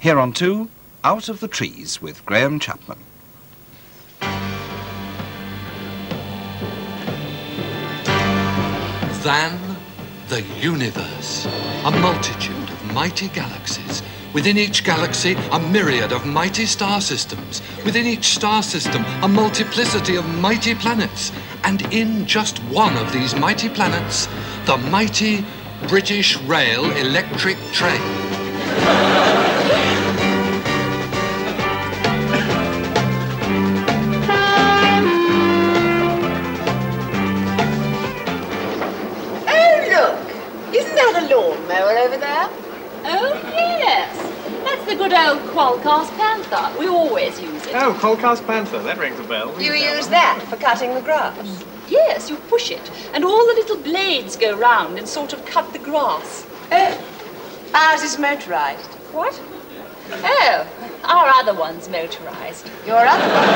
Here on two, Out of the Trees with Graham Chapman. Than the universe. A multitude of mighty galaxies. Within each galaxy, a myriad of mighty star systems. Within each star system, a multiplicity of mighty planets. And in just one of these mighty planets, the mighty British Rail electric train. The good old Qualcast Panther. We always use it. Oh, Qualcast Panther. That rings a bell. You use that for cutting the grass. Yes, you push it, and all the little blades go round and sort of cut the grass. Oh, ours is motorized. What? Oh, our other one's motorized. Your other one?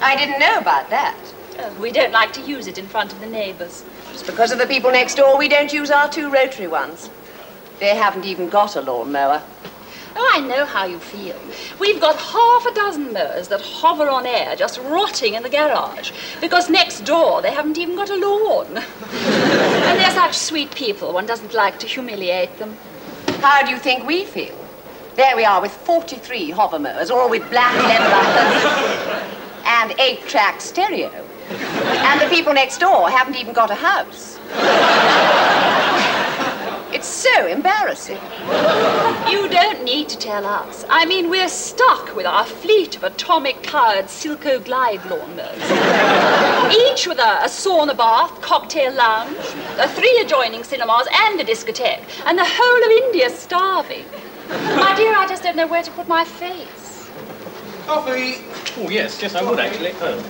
I didn't know about that. Oh, we don't like to use it in front of the neighbours. It's because of the people next door we don't use our two rotary ones. They haven't even got a lawnmower. Oh, I know how you feel. We've got half a dozen mowers that hover on air, just rotting in the garage, because next door they haven't even got a lawn. and they're such sweet people, one doesn't like to humiliate them. How do you think we feel? There we are with 43 hover mowers, all with black leather buttons and eight-track stereo. And the people next door haven't even got a house. It's so embarrassing. You don't need to tell us. I mean, we're stuck with our fleet of atomic-powered Silco Glide lawnmowers. Each with a, a sauna bath, cocktail lounge, uh, three adjoining cinemas, and a discotheque. And the whole of India's starving. My dear, I just don't know where to put my face. Coffee. Oh, yes, yes, I would actually. Oh.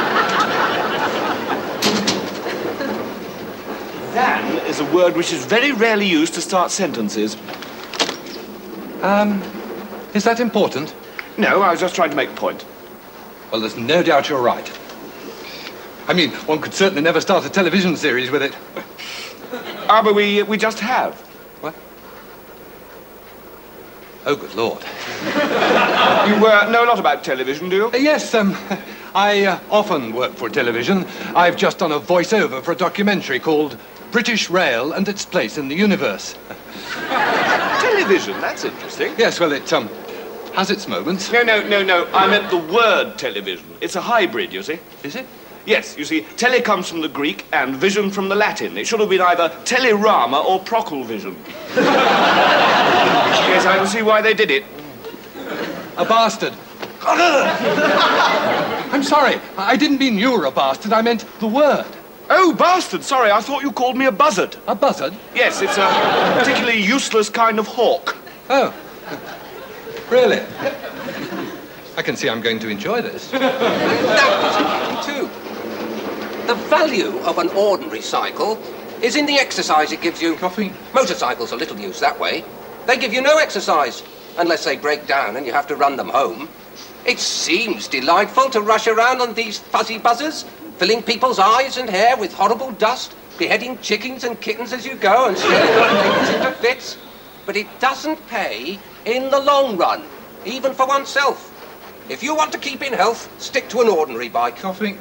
Than is a word which is very rarely used to start sentences. Um, is that important? No, I was just trying to make a point. Well, there's no doubt you're right. I mean, one could certainly never start a television series with it. Ah, but we, we just have. What? Oh, good Lord. You uh, know a lot about television, do you? Uh, yes, um, I uh, often work for television. I've just done a voiceover for a documentary called British Rail and Its Place in the Universe. Television, that's interesting. Yes, well, it um, has its moments. No, no, no, no. I meant the word television. It's a hybrid, you see. Is it? Yes, you see, tele comes from the Greek and vision from the Latin. It should have been either telerama or procul vision. yes, I can see why they did it. A bastard. I'm sorry. I didn't mean you were a bastard. I meant the word. Oh, bastard, sorry, I thought you called me a buzzard. A buzzard? Yes, it's a particularly useless kind of hawk. Oh. Really? I can see I'm going to enjoy this. That was too. The value of an ordinary cycle is in the exercise it gives you. Coffee? Motorcycles are little use that way. They give you no exercise, unless they break down and you have to run them home. It seems delightful to rush around on these fuzzy buzzers, filling people's eyes and hair with horrible dust, beheading chickens and kittens as you go and scaring things into fits. But it doesn't pay in the long run, even for oneself. If you want to keep in health, stick to an ordinary bike. Coffee?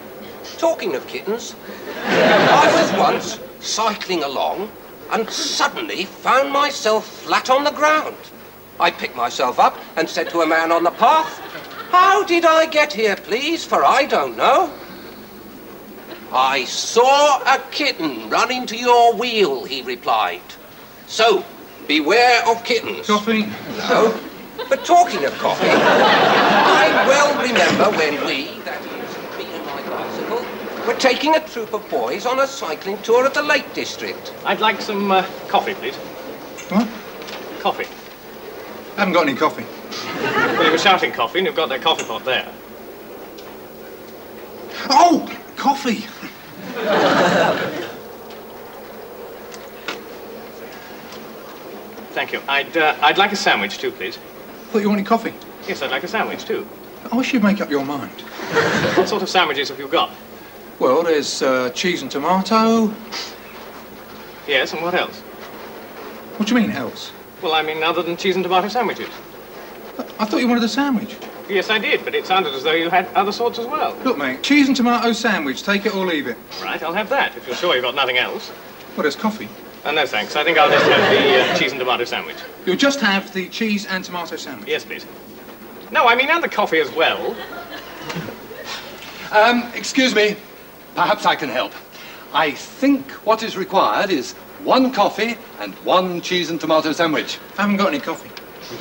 Talking of kittens, I was once cycling along and suddenly found myself flat on the ground. I picked myself up and said to a man on the path, How did I get here, please? For I don't know. I saw a kitten run into your wheel, he replied. So, beware of kittens. Coffee? No. But talking of coffee, I well remember when we, that is, me and my bicycle, were taking a troop of boys on a cycling tour of the Lake District. I'd like some uh, coffee, please. What? Coffee. I haven't got any coffee. Well, you were shouting coffee, and you've got that coffee pot there. Oh, coffee. Thank you. I'd, uh, I'd like a sandwich too, please. Thought you wanted coffee. Yes, I'd like a sandwich too. I wish you'd make up your mind. What sort of sandwiches have you got? Well, there's uh, cheese and tomato, Yes, and what else? What do you mean, else? Well, I mean, other than cheese and tomato sandwiches. I thought you wanted a sandwich. Yes, I did, but it sounded as though you had other sorts as well. Look, mate, cheese and tomato sandwich. Take it or leave it. Right, I'll have that, if you're sure you've got nothing else. Well, there's coffee. Uh, no, thanks. I think I'll just have the uh, cheese and tomato sandwich. You'll just have the cheese and tomato sandwich. Yes, please. No, I mean, and the coffee as well. Um, excuse me. Perhaps I can help. I think what is required is one coffee and one cheese and tomato sandwich. I haven't got any coffee.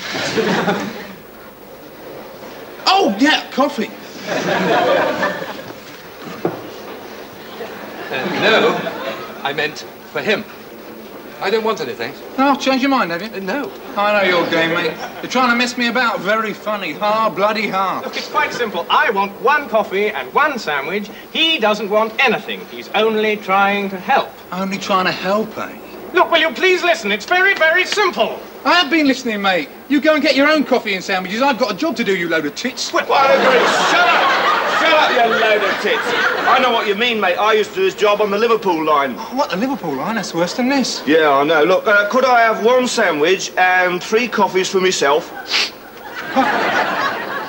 oh, yeah, coffee. Uh, no, I meant for him. I don't want anything. Oh, change your mind, have you? Uh, no. I know your game, mate. You're trying to mess me about. Very funny. Ha, bloody ha. Look, it's quite simple. I want one coffee and one sandwich. He doesn't want anything. He's only trying to help. Only trying to help, eh? Look, will you please listen? It's very, very simple. I have been listening, mate. You go and get your own coffee and sandwiches. I've got a job to do, you load of tits. Well. Shut up! Shut up, you load of tits. I know what you mean, mate. I used to do this job on the Liverpool line. What, the Liverpool line? That's worse than this. Yeah, I know. Look, uh, could I have one sandwich and three coffees for myself?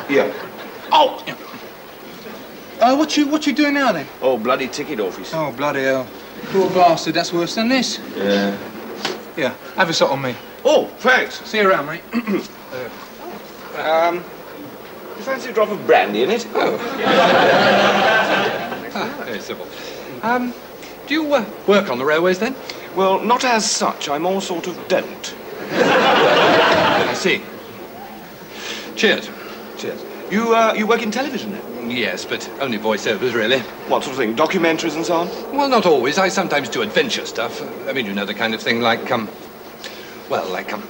yeah. Oh! Uh, what you what you doing now, then? Oh, bloody ticket office. Oh, bloody hell. Poor bastard, that's worse than this. Yeah. Yeah, have a shot on me. Oh, thanks. See you around, mate. Um, you fancy a drop of brandy in it? Oh. Ah, very simple. Um, do you uh, work on the railways then? Well, not as such. I more sort of don't. I see. Cheers. Cheers. You, uh, you work in television then? Yes, but only voiceovers, really. What sort of thing? Documentaries and so on? Well, not always. I sometimes do adventure stuff. I mean, you know, the kind of thing like, um, well, like, um,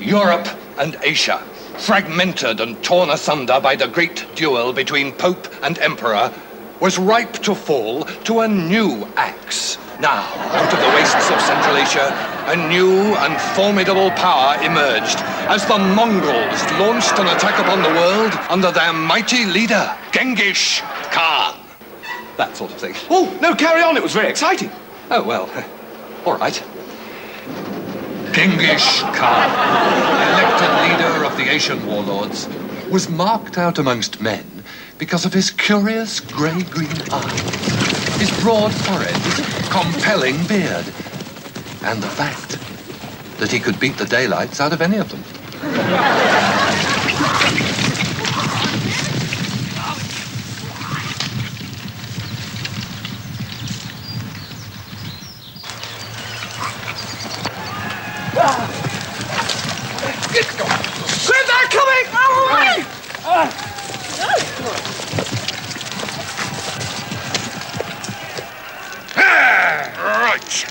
Europe and Asia, fragmented and torn asunder by the great duel between Pope and Emperor, was ripe to fall to a new axe. Now, out of the wastes of Central Asia, a new and formidable power emerged as the Mongols launched an attack upon the world under their mighty leader, Genghis Khan. That sort of thing. Oh, no, carry on. It was very exciting. Oh, well, all right. Genghis Khan, elected leader of the Asian warlords, was marked out amongst men because of his curious grey-green eyes, his broad forehead, his compelling beard, and the fact that he could beat the daylights out of any of them. They're coming! Oh, Right.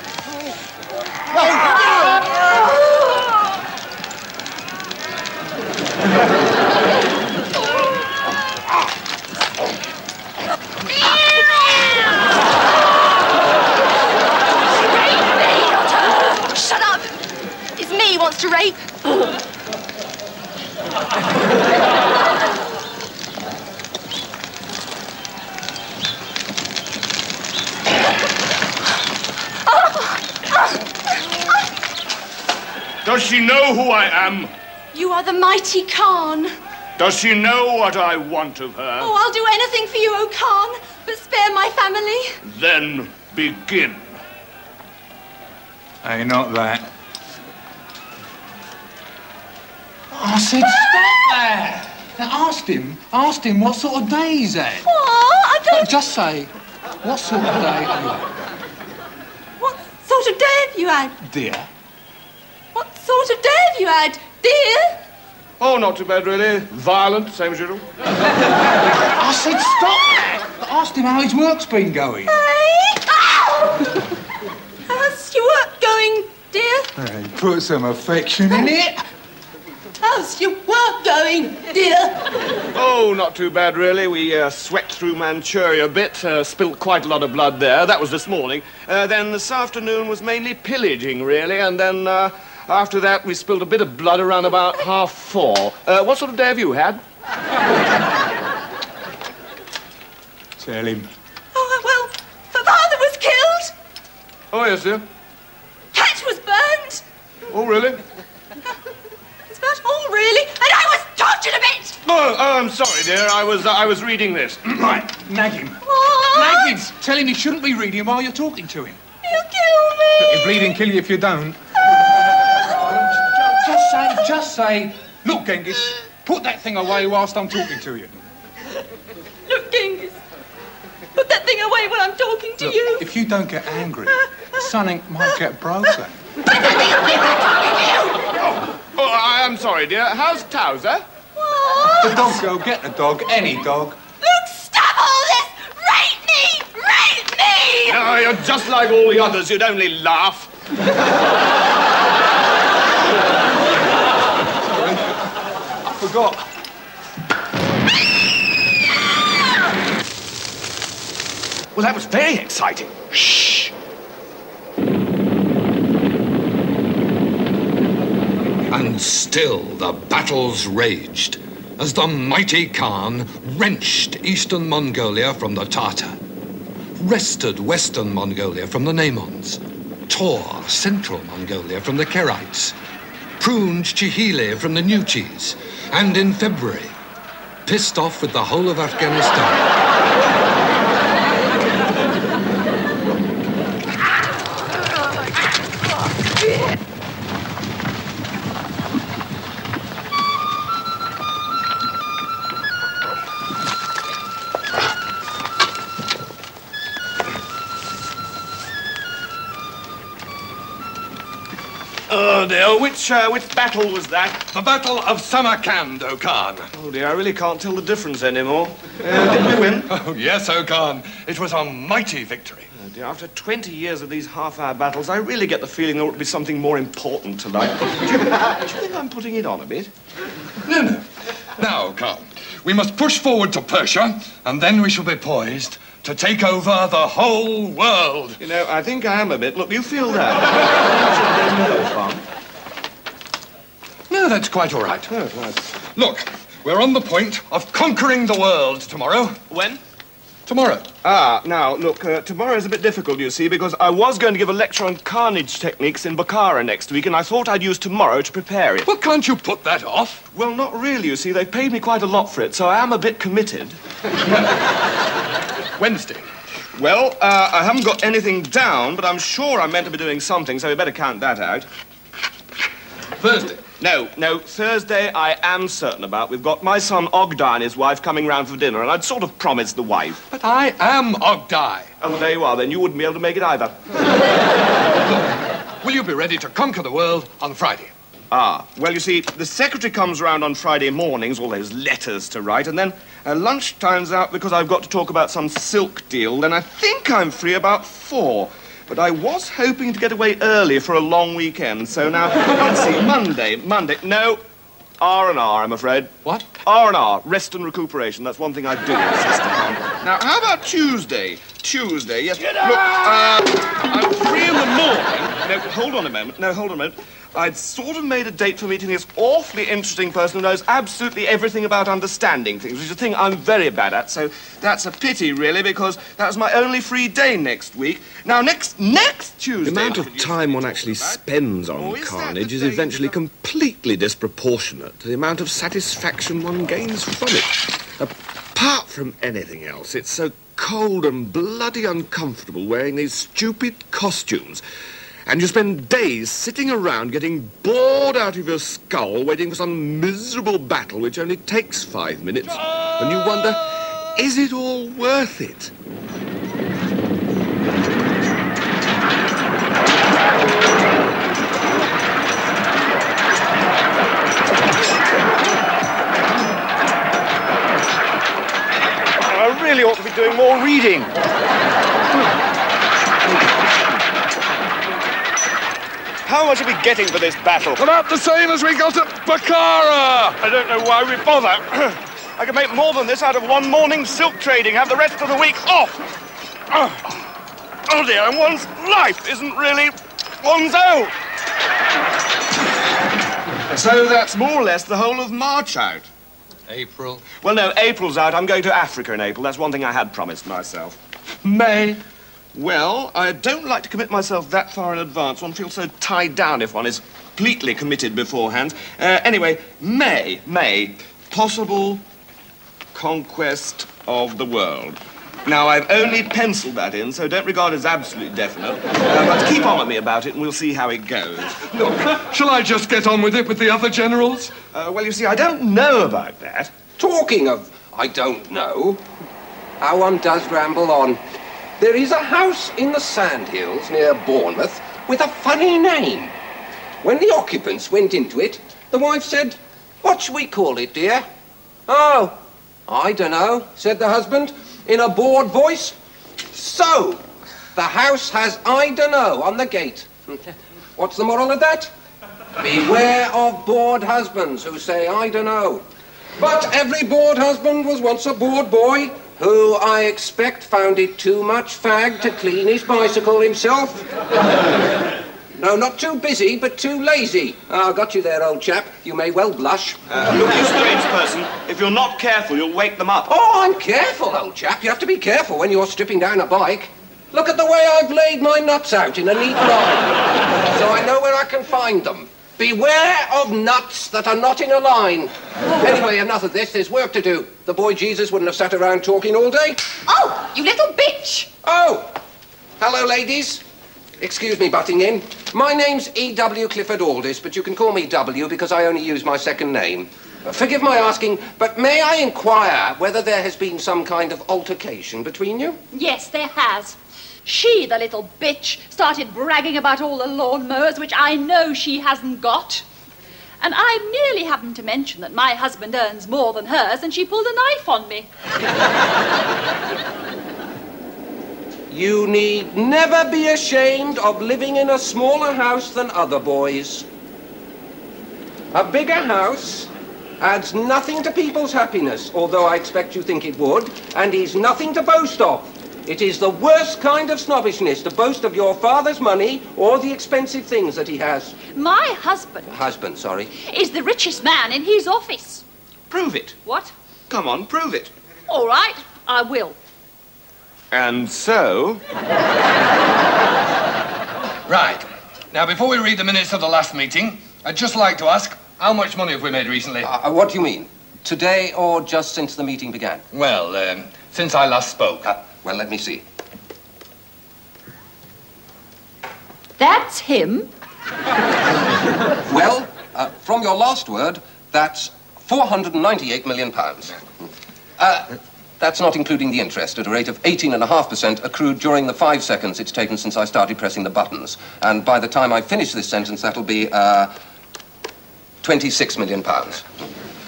Shut up! It's me he wants to rape. Does she know who I am? You are the mighty Khan. Does she know what I want of her? Oh, I'll do anything for you, O Khan, but spare my family. Then begin. Hey, not that. I said ah! stop there. Now asked him, asked him what sort of day he's had. What? I don't... Just say, what sort of day are you had, What sort of day have you had? dear? What sort of day have you had, dear? Oh, not too bad, really. Violent, same as usual. I said stop there. I asked him how his work's been going. Hey? Ow! How's your work going, dear? Hey, put some affection in it. How's your work going, dear? Oh, not too bad, really. We uh, swept through Manchuria a bit, uh, spilt quite a lot of blood there. That was this morning. Uh, then this afternoon was mainly pillaging, really, and then uh, after that we spilled a bit of blood around about half four. Uh, what sort of day have you had? Tell him. Oh, well, the father was killed. Oh, yes, dear. Hatch was burned. Oh, really? Is that all, really? And I was tortured a bit! Oh, oh I'm sorry, dear. I was, uh, I was reading this. Right, nag him. What? Nag him. Tell him he shouldn't be reading while you're talking to him. He'll kill me! He'll bleed and kill you if you don't. Just say, just say, look, Genghis, put that thing away whilst I'm talking to you. Look, Genghis. Put that thing away when I'm talking to Look, you. if you don't get angry, something might get broken. Put that thing away when I'm talking to you! Oh, I am sorry, dear. How's Towser? What? The dog girl, get the dog, any dog. Look, stop all this! Rape me! Rape me! Oh, you're just like all the others. You'd only laugh. Well, that was very exciting. Shh. And still the battles raged as the mighty Khan wrenched eastern Mongolia from the Tatar, wrested western Mongolia from the Naimans, tore central Mongolia from the Keraits, pruned Chihile from the new cheese, and in February, pissed off with the whole of Afghanistan. Which, uh, which battle was that? The Battle of Samarkand, O Khan. Oh, dear. I really can't tell the difference anymore. Uh, did we win? Oh, yes, O Khan. It was a mighty victory. Oh, dear. After 20 years of these half-hour battles, I really get the feeling there ought to be something more important tonight. do, you, do you think I'm putting it on a bit? No, no. Now, Khan, we must push forward to Persia, and then we shall be poised to take over the whole world. You know, I think I am a bit. Look, you feel that? No, that's quite all right. Oh, right. Look, we're on the point of conquering the world tomorrow. When? Tomorrow. Ah, now, look, uh, is a bit difficult, you see, because I was going to give a lecture on carnage techniques in Bukhara next week, and I thought I'd use tomorrow to prepare it. Well, can't you put that off? Well, not really, you see. They've paid me quite a lot for it, so I am a bit committed. Wednesday. Well, uh, I haven't got anything down, but I'm sure I'm meant to be doing something, so we better count that out. Thursday. No, no, Thursday I am certain about. We've got my son Ogdai and his wife coming round for dinner, and I'd sort of promised the wife. But I am Ogdai. Oh, well, there you are, then. You wouldn't be able to make it either. Will you be ready to conquer the world on Friday? Ah, well, you see, the secretary comes round on Friday mornings, all those letters to write, and then uh, lunch time's out because I've got to talk about some silk deal. Then I think I'm free about four. But I was hoping to get away early for a long weekend, so now, let's see, Monday, Monday, no, R and R, I'm afraid. What? R and R, rest and recuperation. That's one thing I do insist upon. Now, how about Tuesday? Tuesday, yes. Look, uh, I'm free in the morning. No, hold on a moment. No, hold on a moment. I'd sort of made a date for meeting this awfully interesting person who knows absolutely everything about understanding things, which is a thing I'm very bad at. So that's a pity, really, because that was my only free day next week. Now, next next Tuesday. The amount of time one actually spends on carnage is eventually completely disproportionate to the amount of satisfaction one gains from it. Apart from anything else, it's so cold and bloody uncomfortable wearing these stupid costumes. And you spend days sitting around getting bored out of your skull waiting for some miserable battle which only takes five minutes. And you wonder, is it all worth it? I really ought to be doing more reading. How much are we getting for this battle? About the same as we got at Bukhara. I don't know why we bother. I could make more than this out of one morning's silk trading, have the rest of the week off. Oh, oh dear, and one's life isn't really one's own. So that's more or less the whole of March out. April. Well, no, April's out. I'm going to Africa in April. That's one thing I had promised myself. May. Well, I don't like to commit myself that far in advance. One feels so tied down if one is completely committed beforehand. Uh, anyway, May, May, possible conquest of the world. Now, I've only penciled that in, so don't regard it as absolutely definite. Uh, but keep on with me about it, and we'll see how it goes. Look, shall I just get on with it with the other generals? Uh, well, you see, I don't know about that. Talking of I don't know, how one does ramble on. There is a house in the Sandhills near Bournemouth with a funny name. When the occupants went into it, the wife said, What shall we call it, dear? Oh, I don't know, said the husband in a bored voice. So, the house has I dunno on the gate. What's the moral of that? Beware of bored husbands who say I dunno. But every bored husband was once a bored boy who I expect found it too much fag to clean his bicycle himself. No, not too busy, but too lazy. Ah, got you there, old chap. You may well blush. Uh, look, you strange person, if you're not careful, you'll wake them up. Oh, I'm careful, old chap. You have to be careful when you're stripping down a bike. Look at the way I've laid my nuts out in a neat line. so I know where I can find them. Beware of nuts that are not in a line. Oh. Anyway, enough of this. There's work to do. The boy Jesus wouldn't have sat around talking all day. Oh, you little bitch! Oh! Hello, ladies. Excuse me butting in. My name's E.W. Clifford Aldis, but you can call me W because I only use my second name. Forgive my asking, but may I inquire whether there has been some kind of altercation between you? Yes, there has. She, the little bitch, started bragging about all the lawnmowers, which I know she hasn't got. And I merely happened to mention that my husband earns more than hers, and she pulled a knife on me. You need never be ashamed of living in a smaller house than other boys. A bigger house adds nothing to people's happiness, although I expect you think it would, and is nothing to boast of. It is the worst kind of snobbishness to boast of your father's money or the expensive things that he has. My husband Husband, sorry. is the richest man in his office. Prove it. What? Come on, prove it. All right, I will. And so, Right. Now, before we read the minutes of the last meeting, I'd just like to ask, how much money have we made recently? Uh, what do you mean? Today or just since the meeting began? Well, um, since I last spoke. Uh, well, let me see. That's him. Well, uh, from your last word, that's 498 million pounds. Uh, that's not including the interest at a rate of 18.5% accrued during the five seconds it's taken since I started pressing the buttons. And by the time I finish this sentence, that'll be uh, 26 million pounds.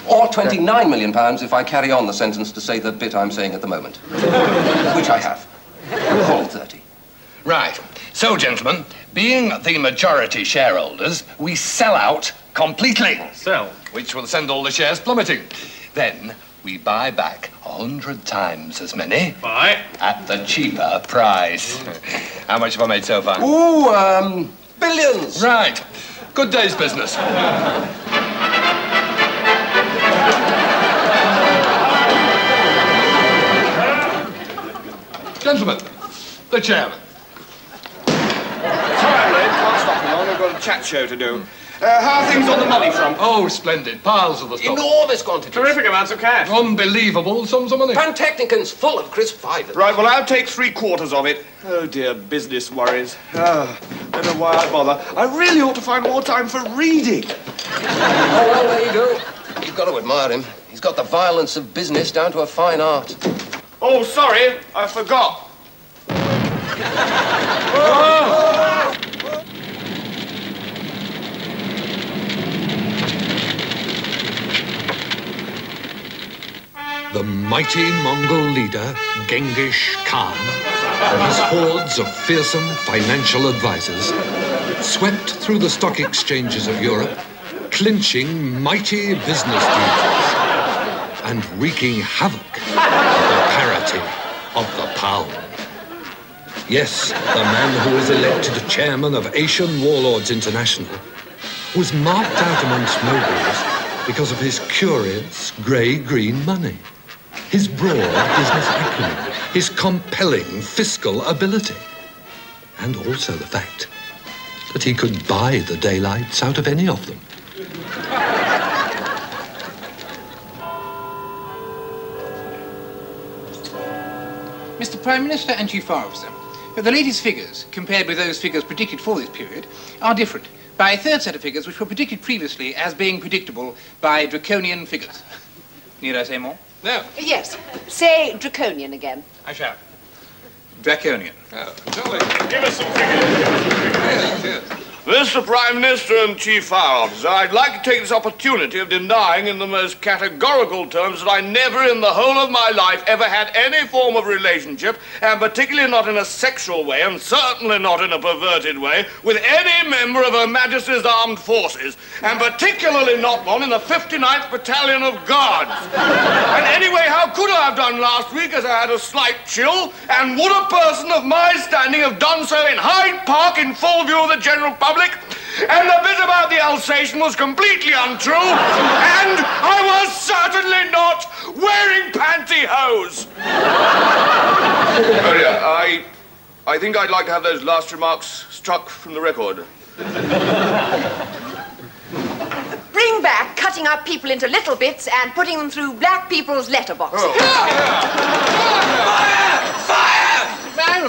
Or 29 million pounds if I carry on the sentence to say the bit I'm saying at the moment. Which I have. Call 30. Right. So, gentlemen, being the majority shareholders, we sell out completely. Sell. Which will send all the shares plummeting. Then we buy back a hundred times as many. Buy. At the cheaper price. How much have I made so far? Ooh, um, billions. Right. Good day's business. Gentlemen, the chairman. sorry, Red, can't stop you long. I've got a chat show to do. Uh, how are things on the money front? Oh, splendid. Piles of the stuff. Enormous quantities. Terrific amounts of cash. Unbelievable sums of money. Pantechnicons full of crisp fivers. Right, well, I'll take three quarters of it. Oh, dear, business worries. Ah, don't know why I bother. I really ought to find more time for reading. Oh, well, there you go. You've got to admire him. He's got the violence of business down to a fine art. Oh, sorry, I forgot. The mighty Mongol leader, Genghis Khan, and his hordes of fearsome financial advisors swept through the stock exchanges of Europe, clinching mighty business deals and wreaking havoc with the parity of the pound. Yes, the man who was elected chairman of Asian Warlords International was marked out amongst nobles because of his curious grey-green money, his broad business acumen, his compelling fiscal ability. And also the fact that he could buy the daylights out of any of them. Mr. Prime Minister and Chief Fire Officer, the latest figures, compared with those figures predicted for this period, are different by a third set of figures which were predicted previously as being predictable by draconian figures. Need I say more? No. Yes. Say draconian again. I shall. Draconian. Oh, Give us some figures. Mr. Prime Minister and Chief Fire Officer, I'd like to take this opportunity of denying in the most categorical terms that I never in the whole of my life ever had any form of relationship, and particularly not in a sexual way, and certainly not in a perverted way, with any member of Her Majesty's Armed Forces, and particularly not one in the 59th Battalion of Guards. and anyway, how could I have done last week as I had a slight chill, and would a person of my standing have done so in Hyde Park in full view of the general public? And the bit about the Alsatian was completely untrue, and I was certainly not wearing pantyhose. oh, yeah, I, I think I'd like to have those last remarks struck from the record. Bring back cutting up people into little bits and putting them through black people's letterboxes. May I remind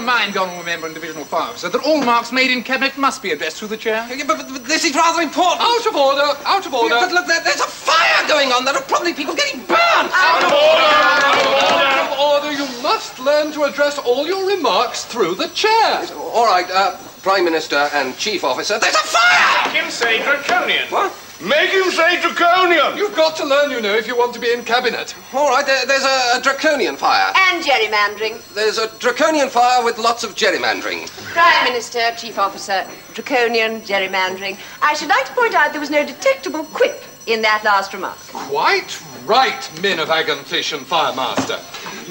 the honourable member and divisional fire officer that all remarks made in cabinet must be addressed through the chair? but, but this is rather important. Out of order! Out of order! but look, there, there's a fire going on. There are probably people getting burned. Out of order! Out of order! You must learn to address all your remarks through the chair. All right, uh, Prime Minister and Chief Officer, there's a fire! Make him say draconian. What? Make him say draconian! You've got to learn, you know, if you want to be in cabinet. All right, there, there's a, a draconian fire. And gerrymandering. There's a draconian fire with lots of gerrymandering. Prime Minister, Chief Officer, draconian, gerrymandering. I should like to point out there was no detectable quip in that last remark. Quite right, men of Agonfish and Firemaster.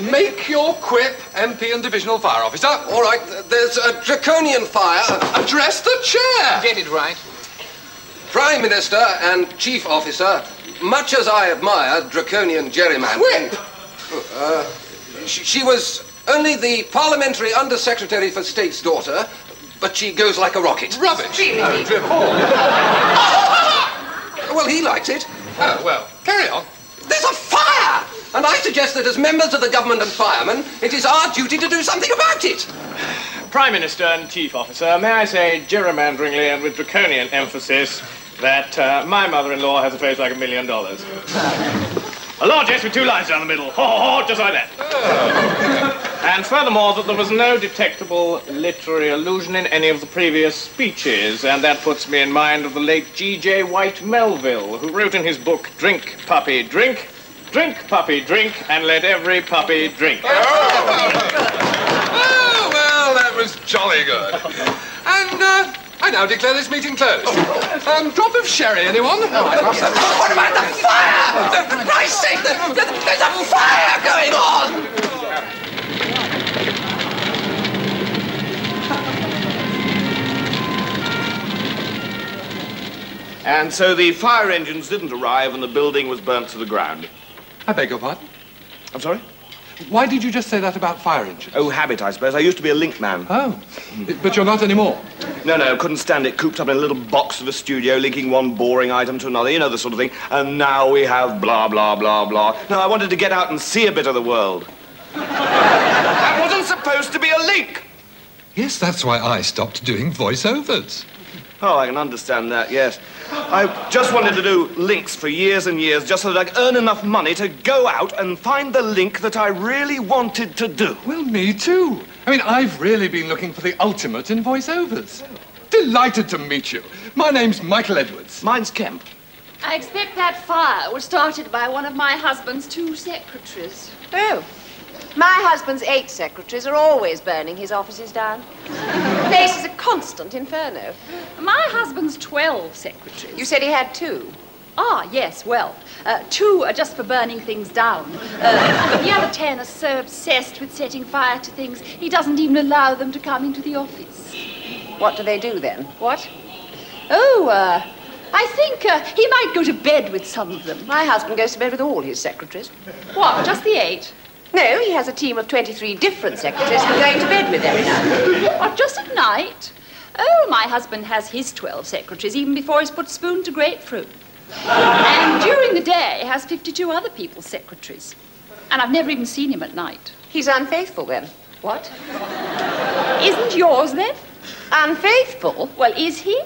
Make your quip, MP and Divisional Fire Officer. All right, there's a draconian fire. Address the chair. Get it right. Prime Minister and Chief Officer, much as I admire draconian gerrymandering, Quip! uh, she, she was only the parliamentary undersecretary for state's daughter, but she goes like a rocket. Rubbish. Really? Jim Well, he likes it. Oh, well, carry on. There's a fire! And I suggest that as members of the government and firemen, it is our duty to do something about it. Prime Minister and Chief Officer, may I say gerrymanderingly and with draconian emphasis that uh, my mother-in-law has a face like a million dollars. A large S with two lines down the middle. Ho, ho, ho, just like that. and furthermore, that there was no detectable literary allusion in any of the previous speeches. And that puts me in mind of the late G.J. Whyte-Melville, who wrote in his book, Drink, Puppy, Drink, Drink, Puppy, Drink, and let every puppy drink. Oh, well, that was jolly good. And uh, I now declare this meeting closed. Um, drop of sherry, anyone? No, I love that. What about the fire? For Christ's sake, there- there- there's a fire going on! And so the fire engines didn't arrive and the building was burnt to the ground. I beg your pardon? I'm sorry? Why did you just say that about fire engines? Oh, habit, I suppose. I used to be a link man. Oh, but you're not anymore. No, no, couldn't stand it. Cooped up in a little box of a studio, linking one boring item to another, you know, the sort of thing. And now we have blah, blah, blah, blah. No, I wanted to get out and see a bit of the world. that wasn't supposed to be a link. Yes, that's why I stopped doing voiceovers. Oh, I can understand that, yes. I just wanted to do links for years and years just so that I could earn enough money to go out and find the link that I really wanted to do. Well, me too. I mean, I've really been looking for the ultimate in voiceovers. Delighted to meet you. My name's Michael Edwards. Mine's Kemp. I expect that fire was started by one of my husband's two secretaries. Oh. My husband's eight secretaries are always burning his offices down. The place is a constant inferno. My husband's 12 secretaries. You said he had two. Ah, yes, well, uh, two are just for burning things down. Uh, the other ten are so obsessed with setting fire to things, he doesn't even allow them to come into the office. What do they do then? What? Oh, uh, I think uh, he might go to bed with some of them. My husband goes to bed with all his secretaries. What, just the eight? No, he has a team of 23 different secretaries for going to bed with every night. What, just at night? Oh, my husband has his 12 secretaries even before he's put spoon to grapefruit. And during the day has 52 other people's secretaries. And I've never even seen him at night. He's unfaithful then. What? Isn't yours then? Unfaithful? Well, is he?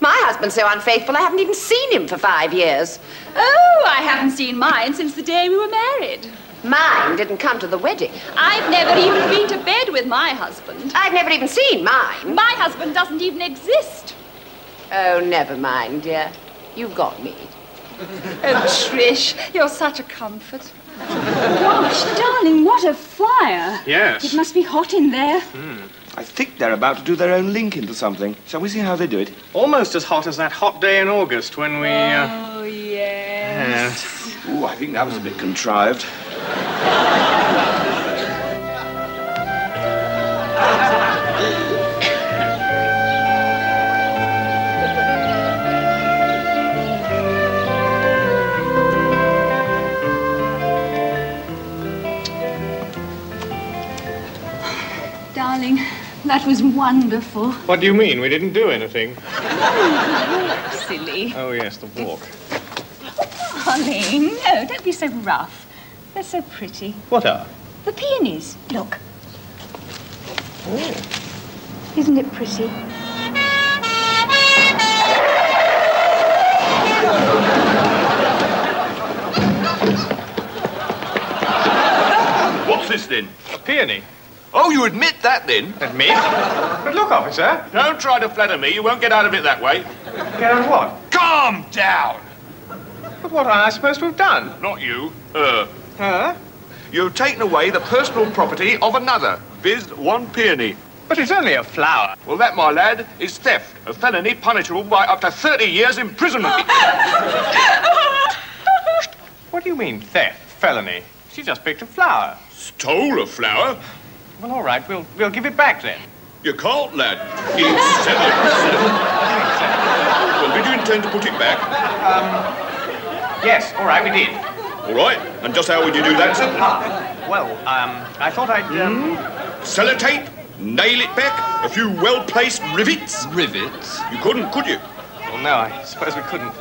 My husband's so unfaithful I haven't even seen him for five years. Oh, I haven't seen mine since the day we were married. Mine didn't come to the wedding. I've never even been to bed with my husband. I've never even seen mine. My husband doesn't even exist. Oh, never mind, dear. You've got me. Oh, Trish, you're such a comfort. Gosh, darling, what a fire. Yes. It must be hot in there. I think they're about to do their own link into something. Shall we see how they do it? Almost as hot as that hot day in August when we. Uh... Oh, yes. Ooh, I think that was a bit contrived. that was wonderful. What do you mean? We didn't do anything. Oh, silly. Oh, yes, the walk. Darling, no, don't be so rough. They're so pretty. What are? The peonies. Look. Oh. Isn't it pretty? What's this then? A peony. Oh, you admit that then? Admit? But look, officer. Don't try to flatter me. You won't get out of it that way. Get out of what? Calm down. But what am I supposed to have done? Not you. Uh. Huh? You've taken away the personal property of another, viz. one peony. But it's only a flower. Well, that, my lad, is theft, a felony punishable by up to 30 years imprisonment. What do you mean, theft? Felony? She just picked a flower. Stole a flower? Well, all right, we'll, we'll give it back then. You can't, lad. It's seven. well, did you intend to put it back? Um, Yes, all right, we did. All right. And just how would you do that, sir? Ah, well, um, I thought I'd, um... Sellotape? Nail it back? A few well-placed rivets? Rivets? You couldn't, could you? Well, no, I suppose we couldn't.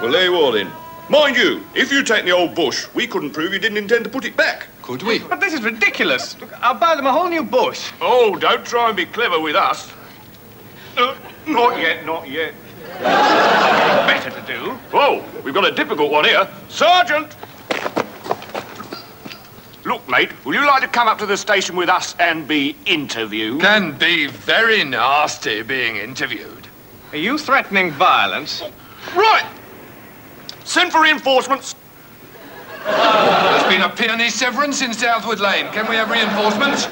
Well, there you are then. Mind you, if you take the old bush, we couldn't prove you didn't intend to put it back. Could we? But this is ridiculous. Look, I'll buy them a whole new bush. Oh, don't try and be clever with us. Uh, not yet, not yet. Better to do. Whoa, we've got a difficult one here. Sergeant! Look, mate, will you like to come up to the station with us and be interviewed? Can be very nasty being interviewed. Are you threatening violence? Right! Send for reinforcements. There's been a peony severance in Southwood Lane. Can we have reinforcements?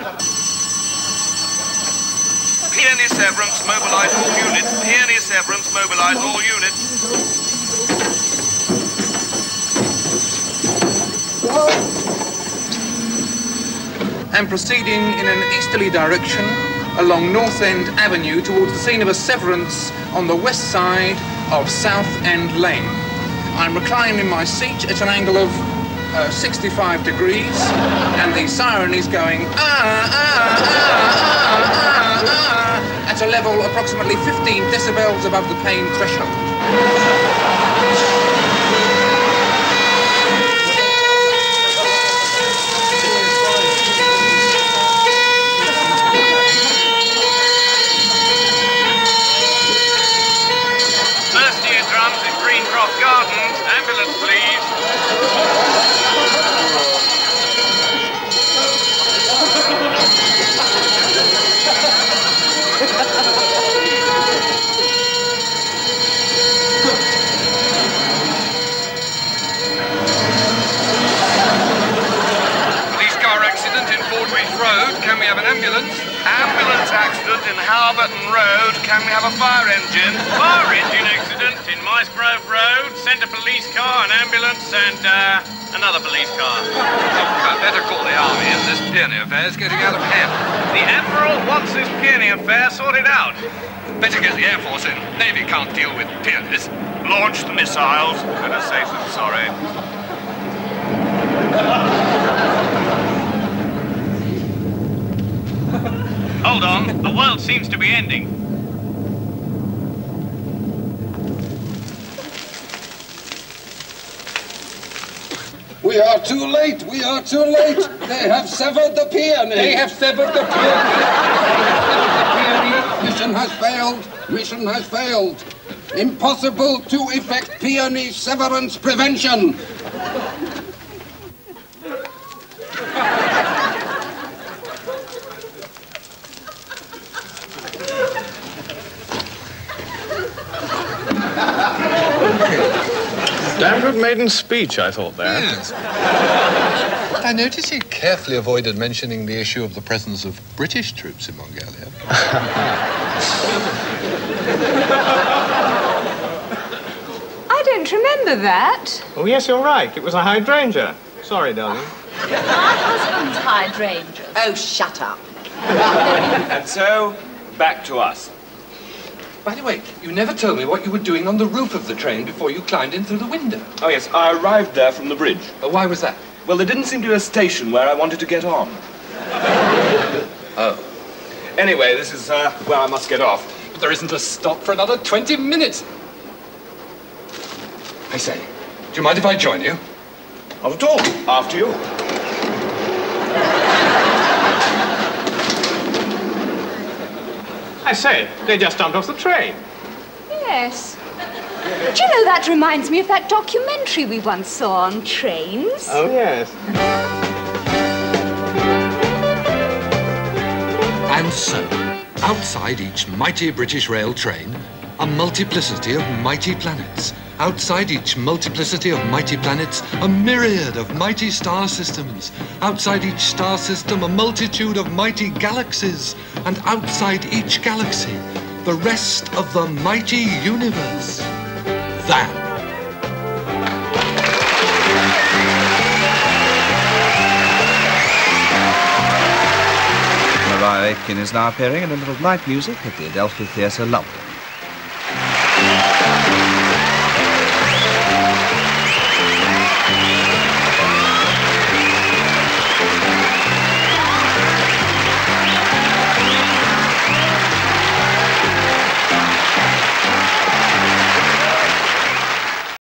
Peony severance, mobilize all units. Peony severance, mobilize all units. and proceeding in an easterly direction along North End Avenue towards the scene of a severance on the west side of South End Lane. I'm reclined in my seat at an angle of uh, 65 degrees, and the siren is going ah, ah, ah, ah, ah, ah, at a level approximately 15 decibels above the pain threshold. have a fire engine. Fire engine accident in Micegrove Road. Sent a police car, an ambulance, and uh, another police car. Look, I'd better call the army as this peony is getting out of hand. The Admiral wants this peony affair sorted out. Better get the Air Force in. Navy can't deal with peonies. Launch the missiles. Better safe some sorry. Hold on. The world seems to be ending. We are too late. We are too late. They have severed the peony. They have severed the peony. peony. Mission has failed. Mission has failed. Impossible to effect peony severance prevention. Damn good maiden speech, I thought that. Yes. I notice he carefully avoided mentioning the issue of the presence of British troops in Mongolia. I don't remember that. Oh, yes, you're right. It was a hydrangea. Sorry, darling. My husband's hydrangea. Oh, shut up. And so, back to us. By the way, you never told me what you were doing on the roof of the train before you climbed in through the window. Oh, yes, I arrived there from the bridge. Uh, why was that? Well, there didn't seem to be a station where I wanted to get on. Oh. Anyway, this is uh, where I must get off. But there isn't a stop for another 20 minutes. I say, do you mind if I join you? Not at all. After you. I say, they just jumped off the train. Yes. Do you know that reminds me of that documentary we once saw on trains? Oh, yes. And so, outside each mighty British rail train, a multiplicity of mighty planets. Outside each multiplicity of mighty planets, a myriad of mighty star systems. Outside each star system, a multitude of mighty galaxies. And outside each galaxy, the rest of the mighty universe. That Maria Aitken is now appearing in a little night music at the Adelphi Theatre, London.